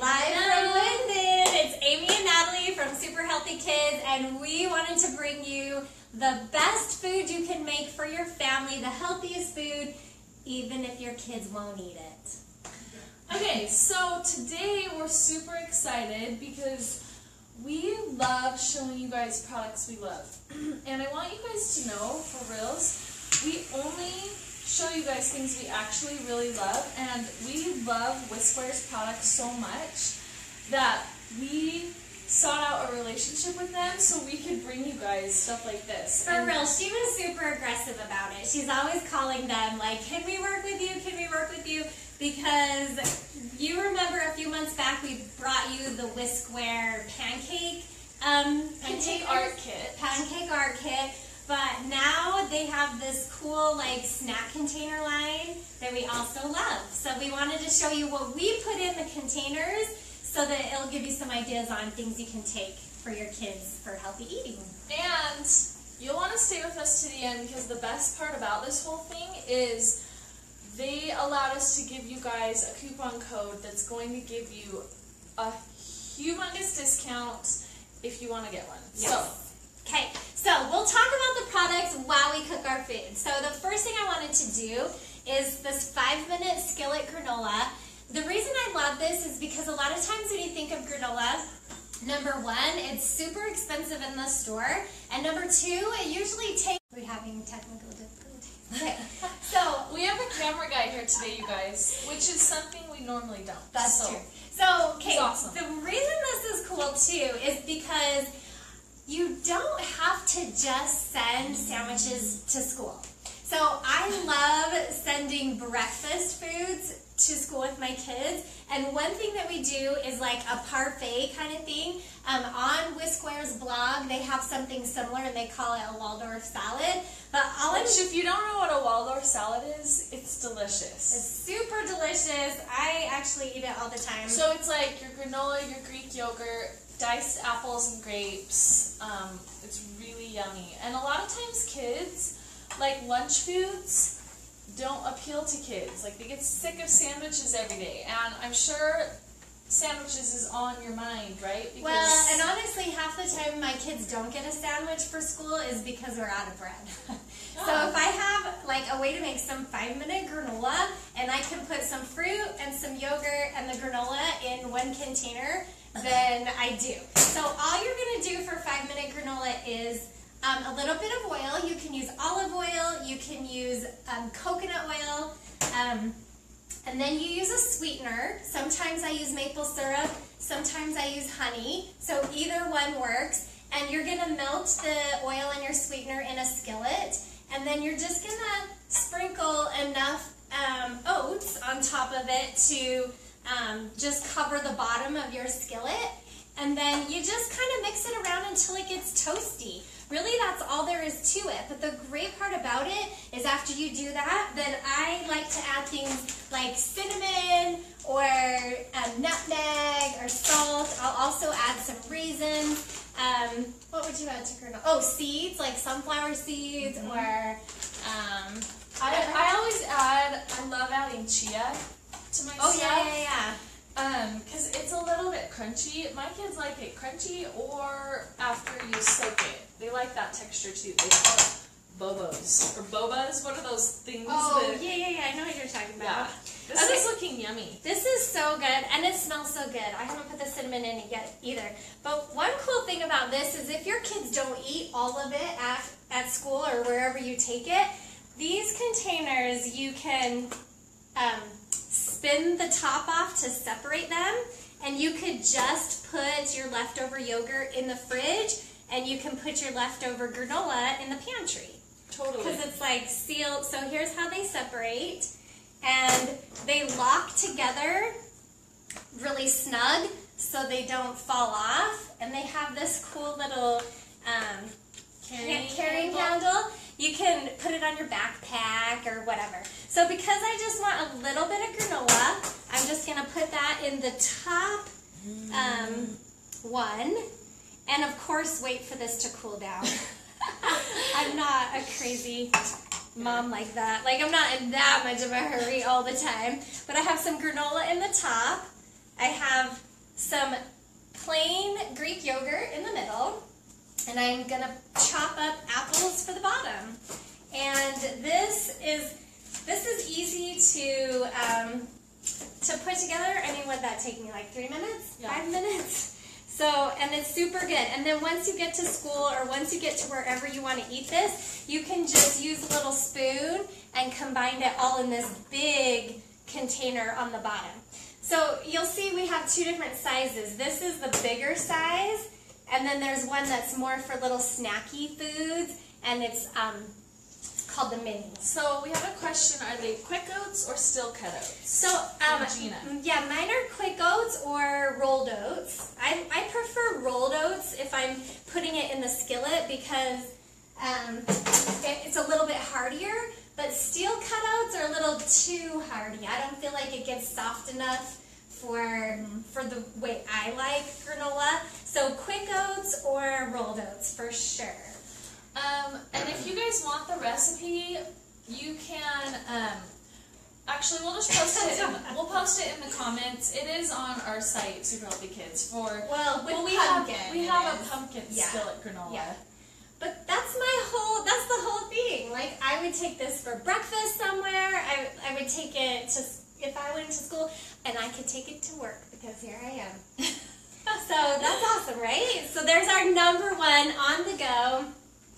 Live from Lindon, it's Amy and Natalie from Super Healthy Kids, and we wanted to bring you the best food you can make for your family, the healthiest food, even if your kids won't eat it. Okay, so today we're super excited because we love showing you guys products we love. and I want you guys to know, for reals, we only show you guys things we actually really love, and we love Whiskware's products so much that we sought out a relationship with them so we could bring you guys stuff like this. For and real, she was super aggressive about it. She's always calling them like, "Can we work with you? Can we work with you?" Because you remember a few months back we brought you the Whiskware pancake um, pancake art kit. Pancake art kit but now they have this cool like snack container line that we also love. So we wanted to show you what we put in the containers so that it'll give you some ideas on things you can take for your kids for healthy eating. And you'll want to stay with us to the end because the best part about this whole thing is they allowed us to give you guys a coupon code that's going to give you a humongous discount if you want to get one. Yes. So Okay, so we'll talk about the products while we cook our food. So the first thing I wanted to do is this five minute skillet granola. The reason I love this is because a lot of times when you think of granola, number one, it's super expensive in the store, and number two, it usually takes, we're having technical difficulties. Okay, so we have a camera guy here today, you guys, which is something we normally don't. That's so, true. So, okay, awesome. the reason this is cool too is because you don't have to just send sandwiches to school. So I love sending breakfast foods to school with my kids. And one thing that we do is like a parfait kind of thing. Um, on Whiskware's blog, they have something similar and they call it a Waldorf salad. But all Which, if you don't know what a Waldorf salad is, it's delicious. It's super delicious. I actually eat it all the time. So it's like your granola, your Greek yogurt, diced apples and grapes. Um, it's really yummy. And a lot of times kids, like lunch foods, don't appeal to kids. Like they get sick of sandwiches every day. And I'm sure sandwiches is on your mind, right? Because well, and honestly, half the time my kids don't get a sandwich for school is because we're out of bread. oh. So if I like a way to make some five minute granola and I can put some fruit and some yogurt and the granola in one container, then I do. So all you're going to do for five minute granola is um, a little bit of oil. You can use olive oil. You can use um, coconut oil. Um, and then you use a sweetener. Sometimes I use maple syrup. Sometimes I use honey. So either one works. And you're going to melt the oil and your sweetener in a skillet. And then you're just going to sprinkle enough um, oats on top of it to um, just cover the bottom of your skillet. And then you just kind of mix it around until it gets toasty. Really, that's all there is to it. But the great part about it is after you do that, then I like to add things like cinnamon or um, nutmeg or salt. I'll also add some raisins. Um, what would you add to granola? Oh, seeds, like sunflower seeds mm -hmm. or... Um, I, I always add, I love adding chia to my oh, stuff. Oh, yeah, yeah, yeah. Um, because it's a little bit crunchy. My kids like it crunchy or after you soak it. They like that texture too. They call it bobos or bobas. What are those things? Oh, that, yeah, yeah, yeah. I know what you're talking about. Yeah. This okay. is looking yummy. This is so good, and it smells so good. I haven't put the cinnamon in it yet either. But one cool thing about this is if your kids don't eat all of it at, at school or wherever you take it, these containers you can um, spin the top off to separate them, and you could just put your leftover yogurt in the fridge, and you can put your leftover granola in the pantry. Totally. Because it's like sealed. So here's how they separate. And they lock together really snug so they don't fall off. And they have this cool little um, carrying, carrying handle. handle. You can put it on your backpack or whatever. So because I just want a little bit of granola, I'm just going to put that in the top um, one. And of course, wait for this to cool down. I'm not a crazy mom like that. Like, I'm not in that much of a hurry all the time. But I have some granola in the top. I have some plain Greek yogurt in the middle, and I'm gonna chop up apples for the bottom. And this is this is easy to um, to put together. I mean, would that take me like three minutes, Yeah. five minutes? So, and it's super good. And then once you get to school or once you get to wherever you want to eat this, you can just use a little spoon and combine it all in this big container on the bottom. So you'll see we have two different sizes. This is the bigger size, and then there's one that's more for little snacky foods, and it's um, called the minis. So we have a question: Are they quick oats or steel cut oats? So, um, yeah, mine are quick oats or rolled oats. I, I prefer rolled oats if I'm putting it in the skillet because um, it, it's a little bit hardier, but steel cut oats are a little too hardy. I don't feel like it gets soft enough for for the way I like granola. So quick oats or rolled oats for sure. Um, and if you guys want the recipe, you can. Um, actually, we'll just post it. In, we'll post it in the comments. It is on our site, Super Healthy Kids. For Well, well, we pumpkin, have we have is. a pumpkin Yeah. skillet granola. Yeah. But that's my whole, that's the whole thing. Like, I would take this for breakfast somewhere. I, I would take it to, if I went to school, and I could take it to work because here I am. so that's awesome, right? So there's our number one on the go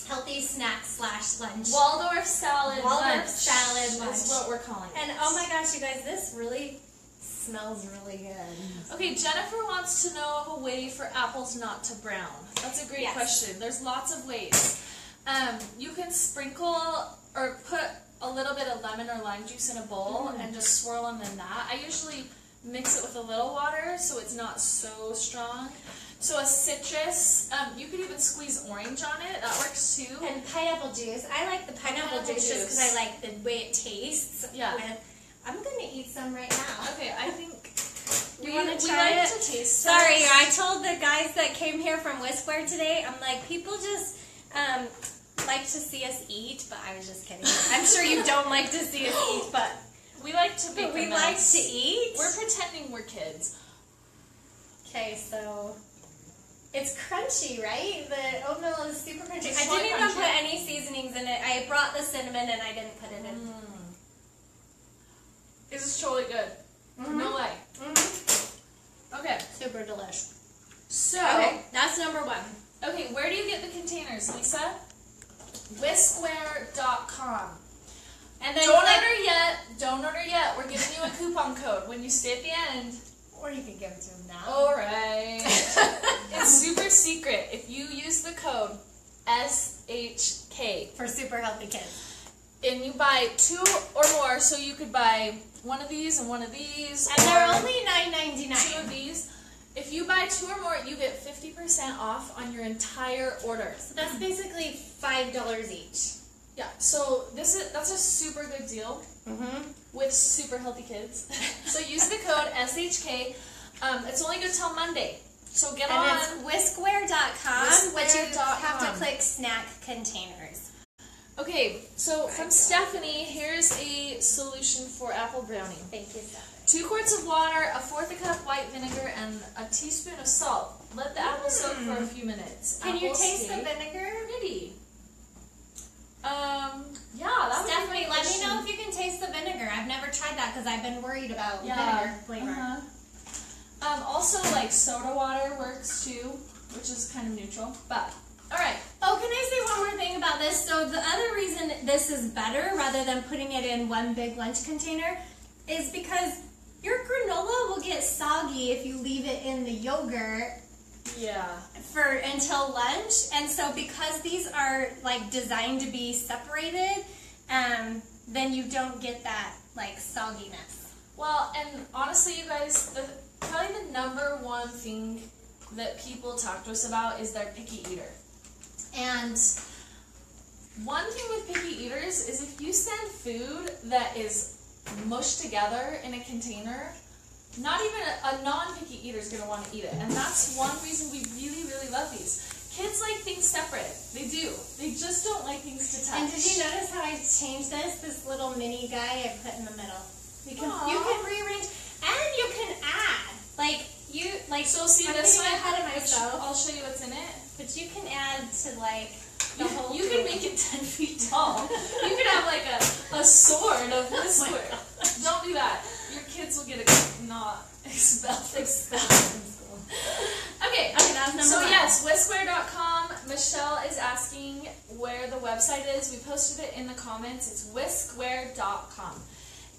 healthy snack slash lunch. Waldorf salad Waldorf lunch salad lunch. is what we're calling it. and oh my gosh, you guys, this really smells really good. Okay, Jennifer wants to know of a way for apples not to brown. That's a great Yes. question. There's lots of ways. Um, you can sprinkle or put a little bit of lemon or lime juice in a bowl Mm. and just swirl them in that. I usually mix it with a little water so it's not so strong. So a citrus, um, you could even squeeze orange on it. That works too. And pineapple juice. I like the pineapple, Pineapple juice, just because. I like the way it tastes. Yeah. With, I'm gonna eat some right now. Okay, I think we, we try like it? to taste Sorry. I told the guys that came here from Whiskware today. I'm like, people just um, like to see us eat, but I was just kidding. I'm sure you don't like to see us eat, but, We like to but we like to eat. We're pretending we're kids. Okay, so it's crunchy, right? The oatmeal is super crunchy. It's I didn't even crunchy. put any seasonings in it. I brought the cinnamon and I didn't put it in. Mm. This is totally good. Mhm. No way. Mhm. Okay, Super delish. so Okay, that's number one. okay, where do you get the containers, Lisa? Whiskware.com. And then Don't order yet. Don't order yet. We're giving you a coupon code when you stay at the end. Or you can give it to them now. All right. it's super secret. If you use the code SHK For super healthy kids. and you buy two or more, so you could buy one of these and one of these, And they're only nine ninety two of these. If you buy two or more, you get 50% off on your entire order. So that's basically five dollars each. Yeah, so this is that's a super good deal Mm-hmm. with super healthy kids. so use the code SHK. Um, it's only good till Monday. So get And on. it's whiskware.com, but you Whiskware.com. have to click snack containers. Okay, so from Stephanie, here's a solution for apple brownie. Thank you, Stephanie. Two quarts of water, a fourth a cup white vinegar, and a teaspoon of salt. Let the apple soak for a few minutes. Can you taste the vinegar? pretty. Um, yeah, that Stephanie, let me know if you can taste the vinegar. I've never tried that because I've been worried about Yeah. vinegar flavor. Uh-huh. Um, also, like soda water works too, which is kind of neutral. But all right, Oh, can I say one more thing about this? So the other reason this is better rather than putting it in one big lunch container is because your granola will get soggy if you leave it in the yogurt yeah, for until lunch. And so because these are like designed to be separated, um, then you don't get that like sogginess. Well, and honestly, you guys, the, probably the number one thing that people talk to us about is they're picky eater. And one thing with picky eaters is if you send food that is mushed together in a container, not even a, a non-picky eater is going to want to eat it. And that's one reason we really, really love these. Kids like things separate. They do. They just don't like things to touch. And did you notice how I changed this? This little mini guy I put in the middle. You can you can rearrange and you can add. Like you, like So see I'm this one. ahead of myself. I'll show you what's in it. But you can add to like the You, whole. you can make it ten feet tall. you could have like a, a sword of oh Whisper. Don't do that. Kids will get a, not expelled. expelled from school. Okay, Okay, that's number so one. yes, whiskware.com. Michelle is asking where the website is. We posted it in the comments. It's whiskware.com.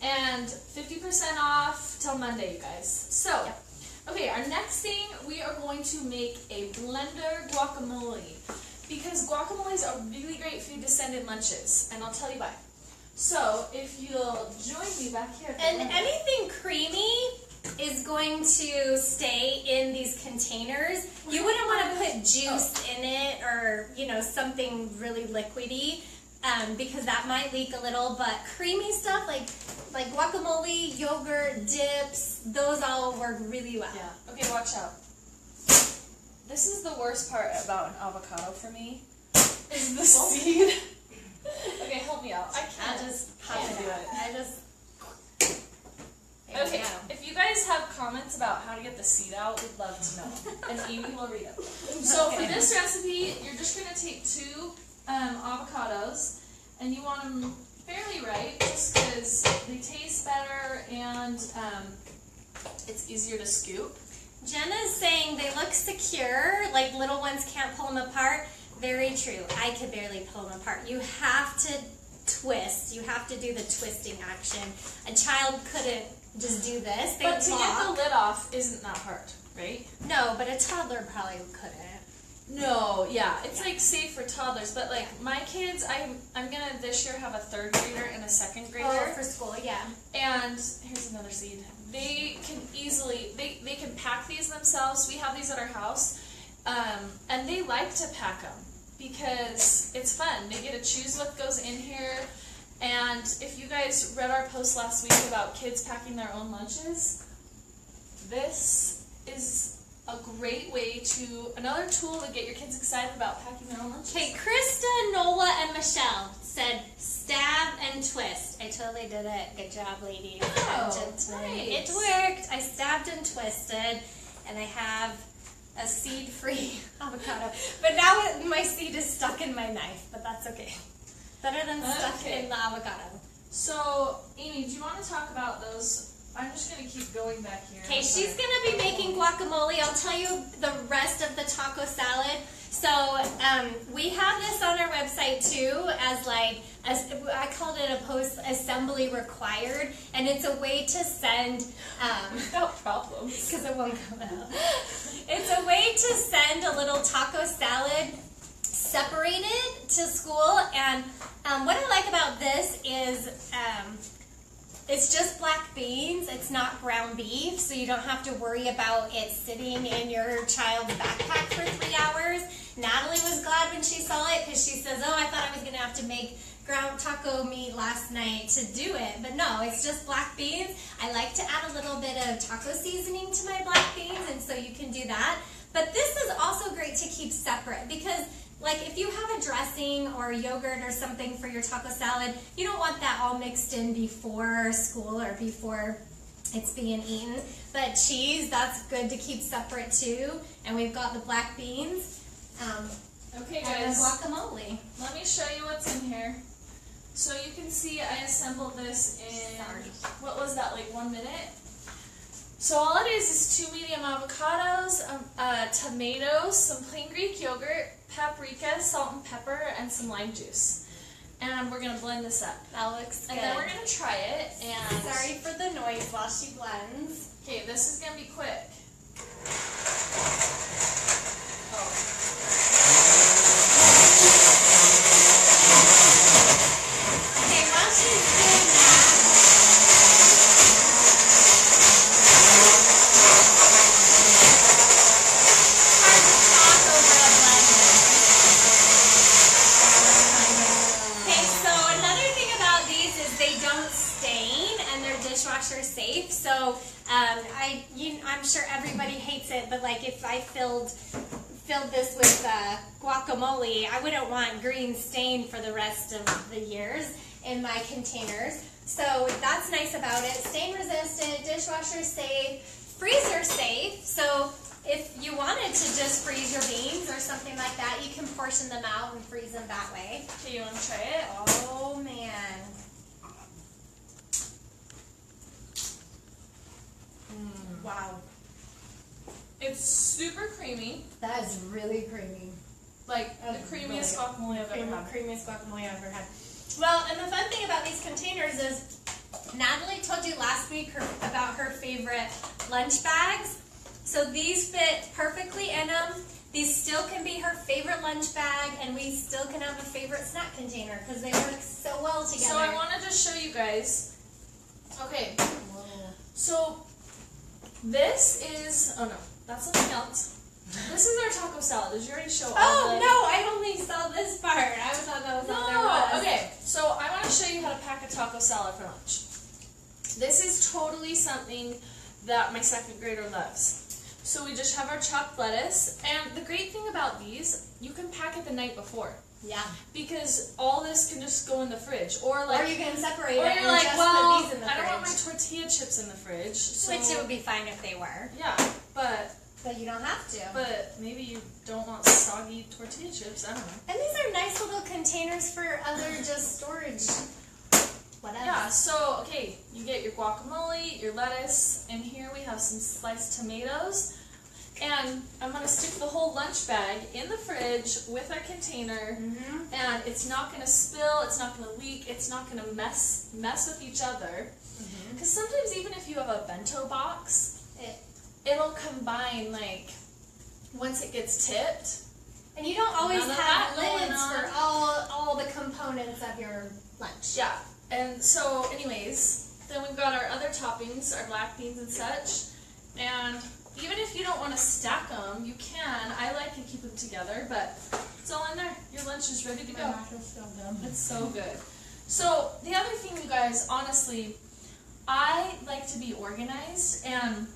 And 50% off till Monday, you guys. So, Yep. okay, our next thing, we are going to make a blender guacamole. Because guacamole is a really great food to send in lunches. And I'll tell you why. So, if you'll join me back here. And anything creamy is going to stay in these containers. You wouldn't want to put juice in it or, you know, something really liquidy um, because that might leak a little. But creamy stuff like like guacamole, yogurt, dips, those all work really well. Yeah. Okay, watch out. This is the worst part about an avocado for me. Is the seed. okay, help me out. I can't. I just pop Can't do it. I just. Okay, if you guys have comments about how to get the seed out, we'd love to know. and Amy will read them. So Okay. for this recipe, you're just gonna take two um, avocados, and you want them fairly ripe, just because they taste better and um, it's easier to scoop. Jenna's saying they look secure, like little ones can't pull them apart. Very true. I could barely pull them apart. You have to twist. You have to do the twisting action. A child couldn't just do this. They But to get the lid off isn't that hard, right? No, but a toddler probably couldn't. No, yeah, it's like safe for toddlers, but like my kids, I'm I'm gonna this year have a third grader and a second grader, Oh, for school, yeah. and here's another seed. They can easily they they can pack these themselves. We have these at our house, um, and they like to pack them because it's fun. They get to choose what goes in here. And if you guys read our post last week about kids packing their own lunches, this is a great way to another tool to get your kids excited about packing their own lunches. Okay, Krista, Nola, and Michelle said stab and twist. I totally did it. Good job, ladies. Oh, nice. It worked. I stabbed and twisted, and I have a seed-free avocado. But now it, my seed is stuck in my knife, but that's okay. Better than stuck Okay. in the avocado. So, Amy, do you want to talk about those? I'm just gonna keep going back here. Okay, she's gonna be making guacamole. I'll tell you the rest of the taco salad. So um, we have this on our website too, as like I called it a post assembly required, and it's a way to send. Um, without problems. because it won't come out. It's a way to send a little taco salad separated to school. And um, what I like about this is um, it's just black beans. It's not ground beef, so you don't have to worry about it sitting in your child's backpack for three hours. Natalie was glad when she saw it because she says, "Oh, I thought I was gonna have to make." Ground taco meat last night to do it, but no, it's just black beans. I like to add a little bit of taco seasoning to my black beans, and so you can do that. But this is also great to keep separate because, like, if you have a dressing or yogurt or something for your taco salad, you don't want that all mixed in before school or before it's being eaten. But cheese, that's good to keep separate too. And we've got the black beans um, Okay, and guacamole. Let me show you what's in here. So you can see I assembled this in what was that like one minute? So all it is is two medium avocados, um, uh, tomatoes, some plain Greek yogurt, paprika, salt and pepper, and some lime juice. And we're gonna blend this up. That looks good. And then we're gonna try it. And Sorry for the noise while she blends. Okay, this is gonna be quick. Oh. Okay, while she's doing that, hard to talk over a blender. Okay, so another thing about these is they don't stain and they're dishwasher safe. So um, I, you, I'm sure everybody hates it, but like if I filled filled this with uh, guacamole, I wouldn't want green stain for the rest of the years in my containers. So that's nice about it. Stain resistant, dishwasher safe, freezer safe. So if you wanted to just freeze your beans or something like that, you can portion them out and freeze them that way. Okay, you want to try it? Oh man. Wow. It's super creamy, That is really creamy. like That's the creamiest really guacamole I've ever had. creamiest guacamole I've ever had. Well, and the fun thing about these containers is Natalie told you last week her, about her favorite lunch bags. So these fit perfectly in them. These still can be her favorite lunch bag, and we still can have a favorite snack container because they work so well together. So I wanted to show you guys. Okay, Whoa. so this is oh no, that's something else. This is our taco salad. Did you already show all Oh the no, I only saw this part. I thought that was No. Okay, so I want to show you how to pack a taco salad for lunch. This is totally something that my second grader loves. So we just have our chopped lettuce, and the great thing about these, you can pack it the night before Yeah. because all this can just go in the fridge, or like, or you can separate or it you're and like, well, put these in the I don't want my tortilla chips in the fridge, so Which it would be fine if they were, yeah, but but you don't have to. but maybe you don't want soggy tortilla chips. I don't know. And these are nice little containers for other just storage. Whatever. Yeah, so okay, you get your guacamole, your lettuce, and here we have some sliced tomatoes. And I'm gonna stick the whole lunch bag in the fridge with our container, Mm-hmm. and it's not gonna spill, it's not gonna leak, it's not gonna mess mess with each other. Mm-hmm. Because sometimes even if you have a bento box, It, it'll combine like once it gets tipped. and you don't always have lids for all all the components of your lunch. Yeah. And so, anyways, then we've got our other toppings, our black beans and such. And even if you don't want to stack them, you can. I like to keep them together, but it's all in there. Your lunch is ready to go. It's so good. So the other thing, you guys, honestly, I like to be organized, and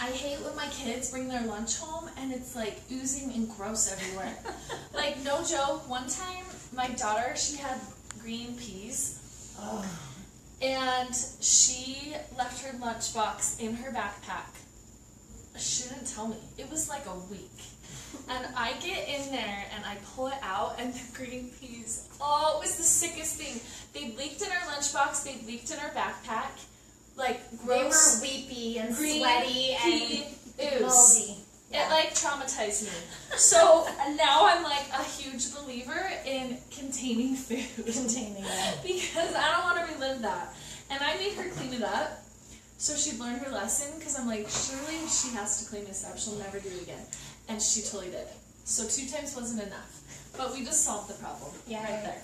I hate when my kids bring their lunch home and it's like oozing and gross everywhere. like no joke. One time, my daughter she had green peas, Oh. and she left her lunchbox in her backpack. She didn't tell me. It was like a week. And I get in there and I pull it out, and the green peas. Oh, it was the sickest thing. They leaked in our lunchbox. They leaked in our backpack. Like gross. They were weepy and sweaty and ooze. moldy. It like traumatized me. So now I'm like a huge believer in containing food containing it. because I don't want to relive that. And I made her clean it up so she'd learn her lesson because I'm like, surely she has to clean this up, she'll never do it again. And she totally did. So two times wasn't enough. But we just solved the problem Yeah. right there.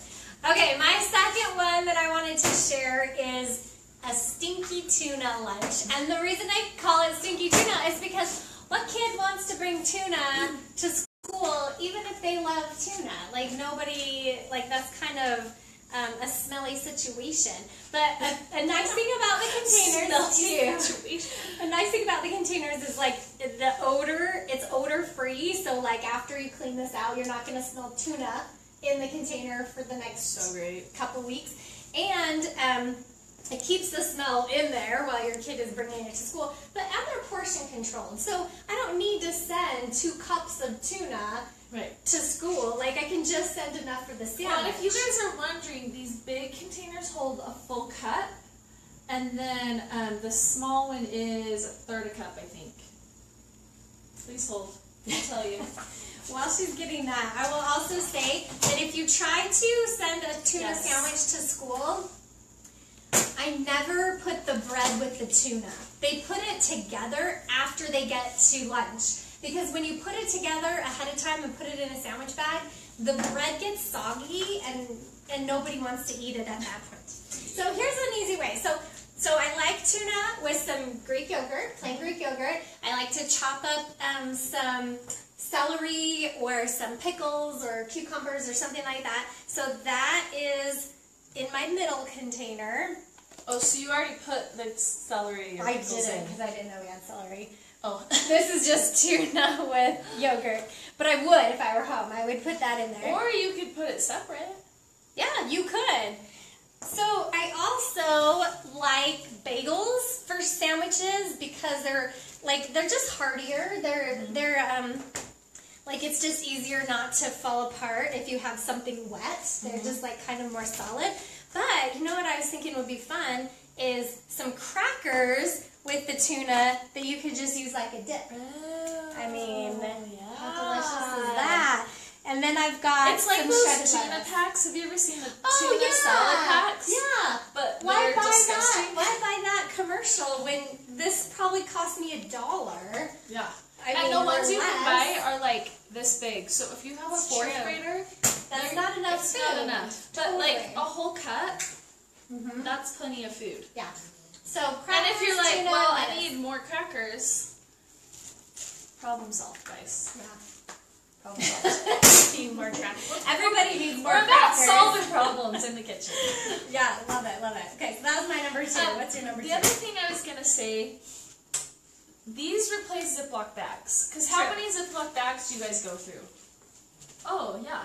Okay, my second one that I wanted to share is a stinky tuna lunch. And the reason I call it stinky tuna is because what kid wants to bring tuna to school even if they love tuna? Like nobody, like that's kind of um, a smelly situation. But a, a nice thing about the containers too. A nice thing about the containers is like the odor, it's odor free. So like after you clean this out, you're not gonna smell tuna in the container for the next So great. couple weeks. And um, it keeps the smell in there while your kid is bringing it to school. But and they're portion controlled. So I don't need to send two cups of tuna Right. to school. Like I can just send enough for the sandwich. Well, if you guys are wondering, these big containers hold a full cup, and then um, the small one is a third a cup, I think. Please hold. I'll tell you. While she's getting that, I will also say that if you try to send a tuna Yes. sandwich to school, I never put the bread with the tuna. They put it together after they get to lunch. Because when you put it together ahead of time and put it in a sandwich bag, the bread gets soggy and and nobody wants to eat it at that point. So here's an easy way. So so I like tuna with some Greek yogurt, plain Greek yogurt. I like to chop up um, some celery or some pickles or cucumbers or something like that. So that is in my middle container. Oh, so you already put the celery I didn't because I didn't know we had celery. Oh. This is just tuna with yogurt. But I would if I were home. I would put that in there. or you could put it separate. Yeah, you could. So I also like bagels for sandwiches because they're like they're just heartier. They're they're um like it's just easier not to fall apart if you have something wet. They're just like kind of more solid. But you know what I was thinking would be fun is some crackers with the tuna that you could just use like a dip. I mean, yeah. how delicious is that? And then I've got It's like some those tuna lettuce. packs. Have you ever seen the Oh tuna yeah, salad packs? yeah. But Why buy disgusting. that? Why buy that commercial when this probably cost me a dollar? Yeah. I and mean, the ones you can buy are like this big. So if you have a It's fourth true. grader, That's not enough It's food. not enough. But like a whole cup, Mhm. that's plenty of food. Yeah. So And crackers, if you're like, tuna, well, I need more crackers, problem solved, guys. Yeah. Problem solved. Need more crackers. Everybody needs more We're about crackers. solving problems in the kitchen. Yeah, love it, love it. Okay, so that was my number two. Um, What's your number The two? other thing I was gonna say, these replace Ziploc bags. Cause how many Ziploc bags do you guys go through? Oh yeah,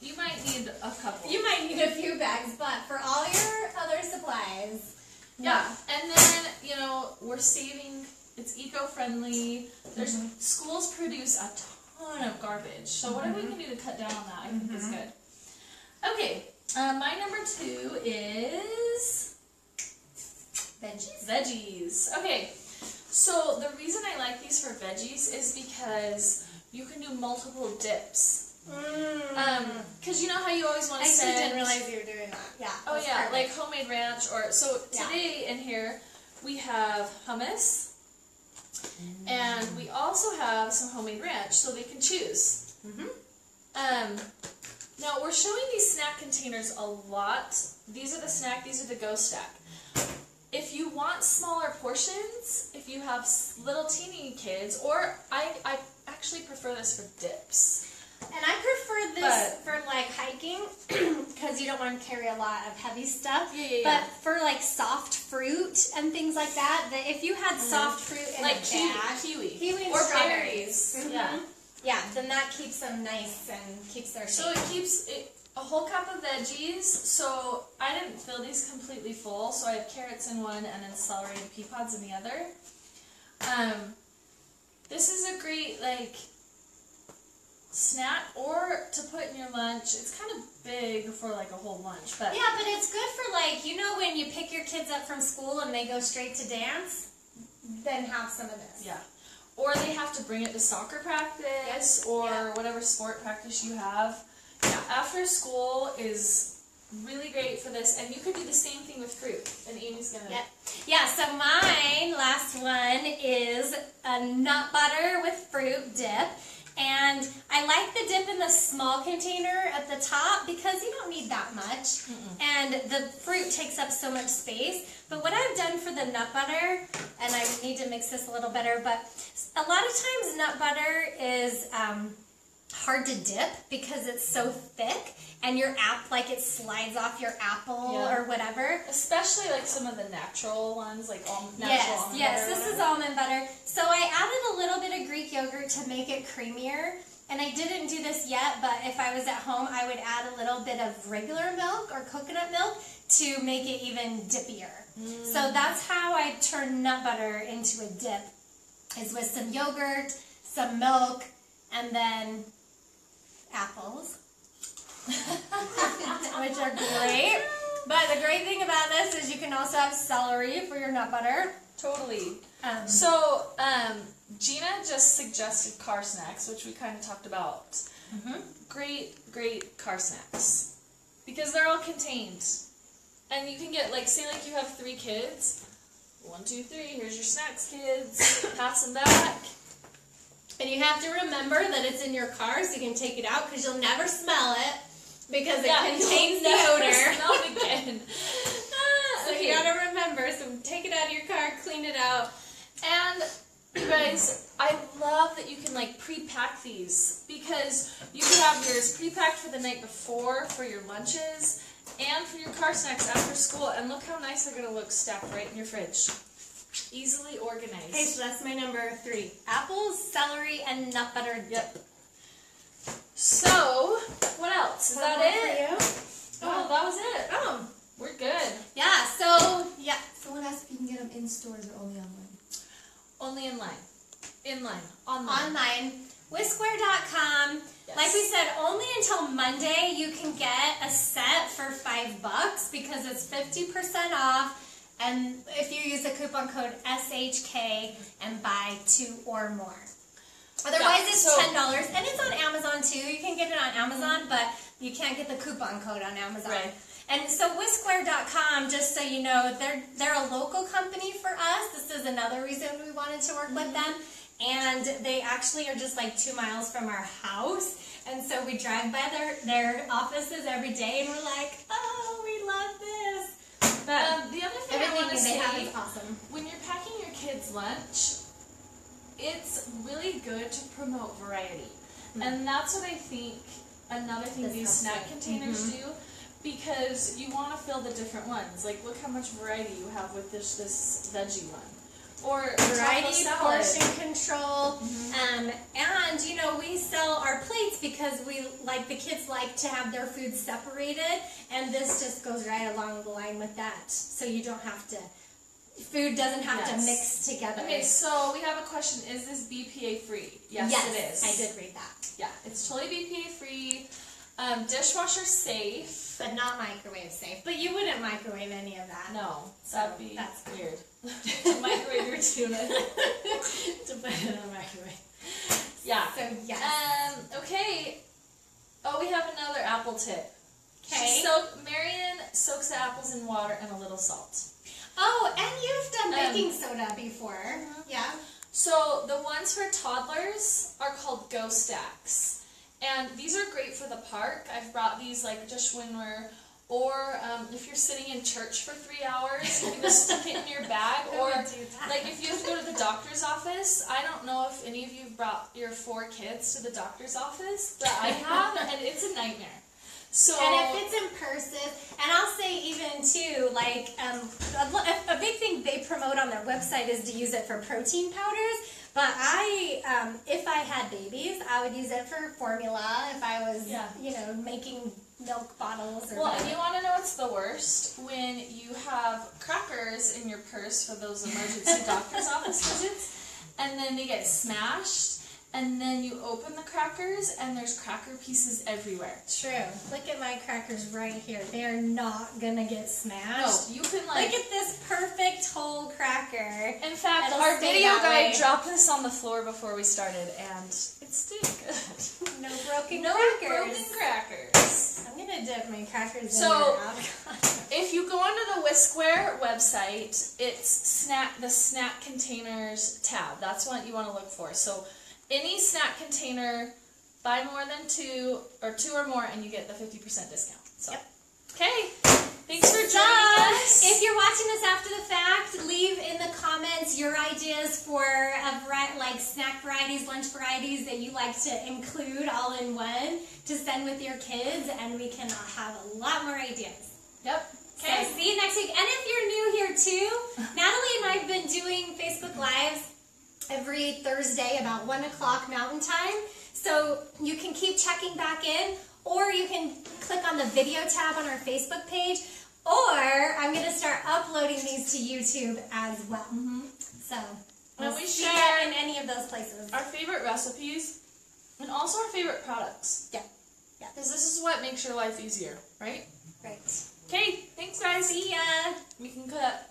you might need a couple. You might need a few bags, but for all your other supplies, yeah, and then you know we're saving. It's eco-friendly. There's Mm-hmm. schools produce a ton of garbage, so what whatever we can do to cut down on that, I think is Mhm. good. Okay, uh, my number two is veggies. Veggies. Okay, so the reason I like these for veggies is because you can do multiple dips. Mm. Um, cause you know how you always want I to actually send. didn't realize you were doing that. Yeah. Oh that's yeah, perfect. like homemade ranch or so Yeah. today in here we have hummus and we also have some homemade ranch so they can choose. Mm-hmm. Um, now we're showing these snack containers a lot. These are the snack, these are the go stack. If you want smaller portions, if you have little teeny kids, or I, I actually prefer this for dips. And I prefer this But- for like hiking because you don't want to carry a lot of heavy stuff. Yeah, yeah, But for like soft fruit and things like that, that if you had soft fruit in Mm-hmm. like a kiwi, bag, kiwi, kiwi or strawberries. berries. Mhm. Yeah. yeah, then that keeps them nice and keeps their So it keeps it, a whole cup of veggies. So I didn't fill these completely full. So I have carrots in one and then celery and pea pods in the other. Um, this is a great like snack or to put in your lunch. It's kind of big for like a whole lunch, but Yeah, but it's good for like you know when you pick your kids up from school and they go straight to dance, then have some of this. yeah. Or they have to bring it to soccer practice or Yeah. whatever sport practice you have. Yeah, after school is really great for this, and you could do the same thing with fruit. And Amy's gonna. Yep. Yeah, so mine, last one, is a nut butter with fruit dip. And I like the dip in the small container at the top because you don't need that much. And the fruit takes up so much space. But what I've done for the nut butter, and I need to mix this a little better, but a lot of times nut butter is um, hard to dip because it's so thick and your app like it slides off your apple Yeah. or whatever. Especially like some of the natural ones, like all natural Yes, almond yes, butter or this is almond butter. So I added a little bit of Greek yogurt to make it creamier. And I didn't do this yet, but if I was at home, I would add a little bit of regular milk or coconut milk to make it even dippier. Mm. So that's how I turn nut butter into a dip, is with some yogurt, some milk, and then apples, which are great. But the great thing about this is you can also have celery for your nut butter. Totally. Um, So, um, Gina just suggested car snacks, which we kind of talked about. mhm. Great, great car snacks. Because they're all contained. And you can get, like, say, like you have three kids. One, two, three, here's your snacks, kids. Pass them back. And you have to remember that it's in your car so you can take it out because you'll never smell it because it contains the odor. Smell it again. Ah, So okay. you gotta remember. So take it out of your car, clean it out. And you guys, I love that you can like pre-pack these because you can have yours pre-packed for the night before for your lunches and for your car snacks after school. And look how nice they're gonna look stacked right in your fridge, easily organized. Okay, so that's my number three: apples, celery, and nut butter dip. Yep. So, what else? Is One that it? Oh, that was it. Oh, We're good. yeah. So yeah. Someone asked if you can get them in stores or only online? Only in line. In line. Online. Online. Whiskware.com. Yes. Like we said, only until Monday you can get a set for five bucks because it's 50% off. And if you use the coupon code SHK and buy two or more. Otherwise, Yeah, it's ten dollars, and it's on Amazon too. You can get it on Amazon, but you can't get the coupon code on Amazon. Right. And so Whiskware.com, just so you know, they're they're a local company for us. This is another reason we wanted to work with them. And they actually are just like two miles from our house. And so we drive by their, their offices every day and we're like, oh, we love this. But Um, the other thing I want to they have say, is awesome. when you're packing your kids' lunch, it's really good to promote variety. And that's what I think another thing This these snack containers do because you want to fill the different ones. Like look how much variety you have with this this veggie one. Or variety, portion control, um, and you know we sell our plates because we like the kids like to have their food separated, and this just goes right along the line with that. So you don't have to, food doesn't have to mix together. Okay, so we have a question. Is this BPA free? Yes, yes, it is. I did read that, Yeah, it's totally BPA free. Um, dishwasher safe. but not microwave safe. But you wouldn't microwave any of that. No, So that'd be that's weird. to microwave your tuna. to put it in the microwave. Yeah. So yes. Um. Okay. Oh, we have another apple tip. Okay. soak, Marion soaks the apples in water and a little salt. oh, and you've done Um, baking soda before. Yeah. So the ones for toddlers are called Go Stacks, and these are great for the park. I've brought these like just when we're, or um, if you're sitting in church for three hours, you can just stick it in your bag. Or would do that. like if you have to go to the doctor's office, I don't know if any of you brought your four kids to the doctor's office, but I have, and it's a nightmare. So And if it's in person, and I'll say even too, like um, a, a big thing they promote on their website is to use it for protein powders. But I, um, if I had babies, I would use it for formula. If I was, Yeah. you know, making milk bottles or Well, and you want to know what's the worst? When you have crackers in your purse for those emergency doctor's office visits, and then they get smashed, and then you open the crackers, and there's cracker pieces everywhere. True. Look at my crackers right here. They're not gonna get smashed. No, you can like. Look at this perfect whole cracker. in fact, It'll our video guy way. dropped this on the floor before we started, and it's still good. No broken no crackers. No broken crackers. I'm gonna dip my crackers So- in avocado. If you go onto the Whiskware website, it's snack the snack containers tab. That's what you want to look for. So any snack container, buy more than two or two or more, and you get the fifty percent discount. So Yep. okay, thanks for joining us. if you're watching this after the fact, leave in the comments your ideas for a vari- like snack varieties, lunch varieties that you like to include all in one to send with your kids, and we can have a lot more ideas. yep. Okay, Okay. see you next week. And if you're new here too, Natalie and I have been doing Facebook Lives every Thursday about 1 o'clock Mountain Time. So you can keep checking back in, or you can click on the video tab on our Facebook page, or I'm going to start uploading these to YouTube as well. Mm-hmm. So we'll we share- in any of those places. Our favorite recipes, and also our favorite products. Yeah. Yeah. Because this is what makes your life easier, right? Right. Okay. Thanks, guys. See ya. We can cut.